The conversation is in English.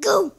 Go!